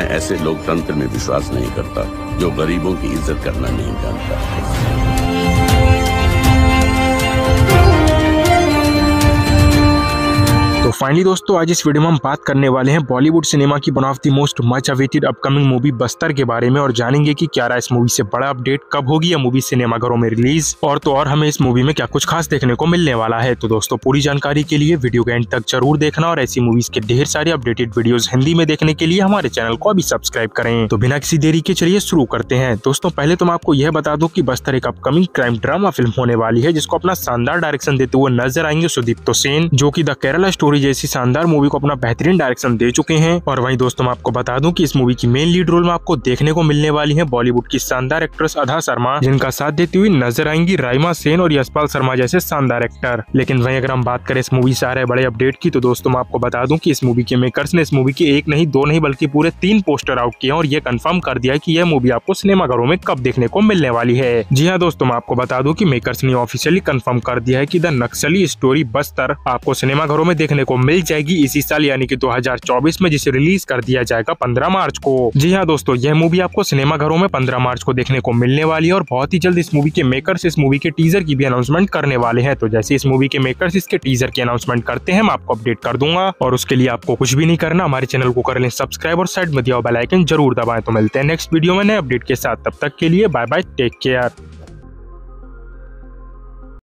ऐसे लोकतंत्र में विश्वास नहीं करता जो गरीबों की इज़्ज़त करना नहीं जानता। फाइनली दोस्तों, आज इस वीडियो में हम बात करने वाले हैं बॉलीवुड सिनेमा की one of the most much awaited upcoming movie Bastar के बारे में और जानेंगे कि क्या रहा इस मूवी से बड़ा अपडेट कब होगी यह मूवी सिनेमाघरों में रिलीज़ और तो और हमें इस मूवी में क्या कुछ खास देखने को मिलने वाला है। तो दोस्तों, पूरी जानकारी के लिए वीडियो के एंड तक ज़रूर देखना और ऐसी मूवीज़ के ढेर सारे अपडेटेड वीडियो हिंदी में देखने के लिए हमारे चैनल को अभी सब्सक्राइब करें। तो बिना किसी देरी के चलिए शुरू करते हैं। दोस्तों, पहले तो मैं आपको यह बता दूँ कि बस्तर एक अपकमिंग क्राइम ड्रामा फ़िल्म होने वाली है, जिसको अपना शानदार डायरेक्शन देते हुए नज़र आएँगे सुदीप्तो सेन, जो की द केरला स्टोरी जैसी शानदार मूवी को अपना बेहतरीन डायरेक्शन दे चुके हैं। और वहीं दोस्तों, मैं आपको बता दूँ कि इस मूवी की मेन लीड रोल में आपको देखने को मिलने वाली है बॉलीवुड की शानदार एक्ट्रेस अधा शर्मा, जिनका साथ देती हुई नज़र आएँगी राइमा सेन और यशपाल शर्मा जैसे शानदार एक्टर लेकिन वही अगर हम बात करें इस मूवी से आ रहे बड़े अपडेट की तो दोस्तों, मैं आपको बता दूँ कि इस मूवी के मेकर्स ने इस मूवी के एक नहीं, दो नहीं, बल्कि पूरे तीन पोस्टर आउट किए और ये कंफर्म कर दिया कि यह मूवी आपको सिनेमाघरों में कब देखने को मिलने वाली है। जी हाँ दोस्तों, मैं आपको बता दूँ कि मेकर्स ने ऑफिशियली कंफर्म कर दिया है कि द नक्सली स्टोरी बस्तर आपको सिनेमाघरों में देखने को मिल जाएगी इसी साल, यानी कि 2024 में, जिसे रिलीज़ कर दिया जाएगा 15 मार्च को। जी हाँ दोस्तों, यह मूवी आपको सिनेमा घरों में 15 मार्च को देखने को मिलने वाली है और बहुत ही जल्द इस मूवी के मेकर्स, इस मूवी के टीजर की भी अनाउंसमेंट करने वाले हैं। तो जैसे इस मूवी के मेकर्स, इसके टीजर की अनाउंसमेंट करते हैं, मैं आपको अपडेट कर दूँगा। और उसके लिए आपको कुछ भी नहीं करना, हमारे चैनल को कर लें सब्सक्राइब और साइड में दिया बेल आइकन ज़रूर दबाएँ। तो मिलते हैं नेक्स्ट वीडियो में नए अपडेट के साथ। तब तक के लिए बाय बाय टेक केयर